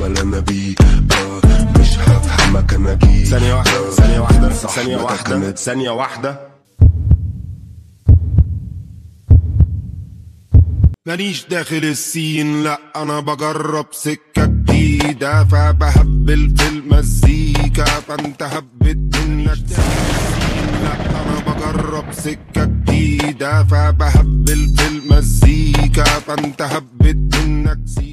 ولا نبي. بيك مش هفهمك أنا جيت. ثانية واحدة آه، ثانية واحدة ثانية واحدة ثانية واحدة. مانيش داخل السين لا أنا بجرب سكة جديدة. فبهبل في المزيكا فأنت هبت منك لا أنا بجرب سكة جديدة. فبهبل في المزيكا فأنت هبت منك سين